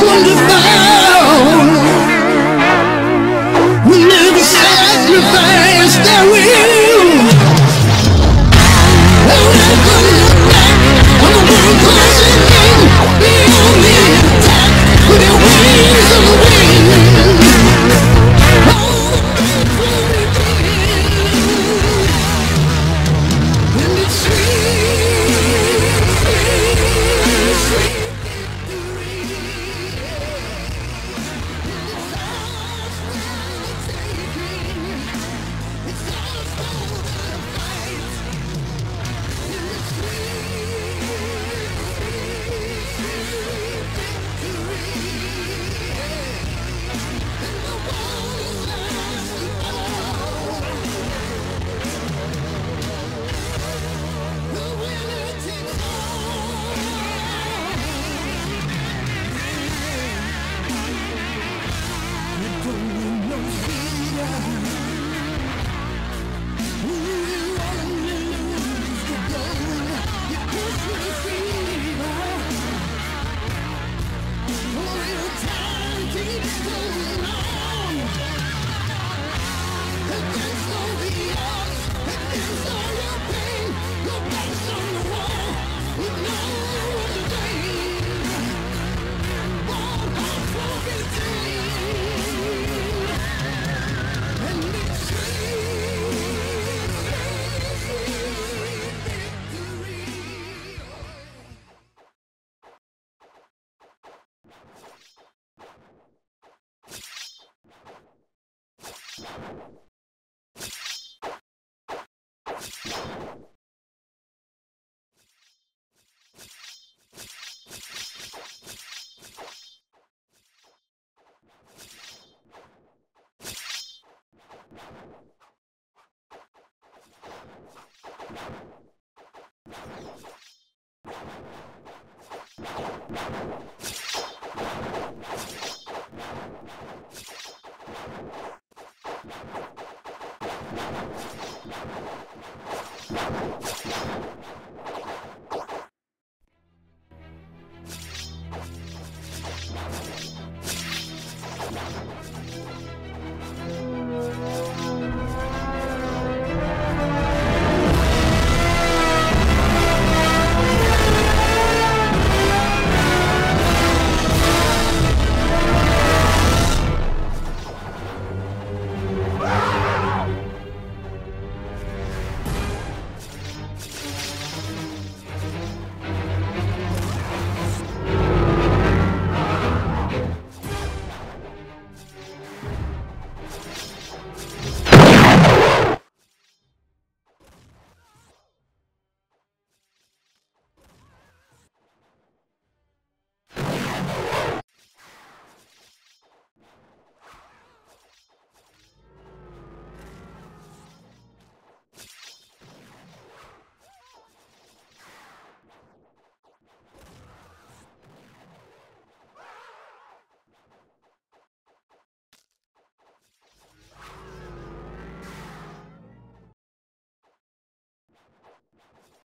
wonderful. You Let's go.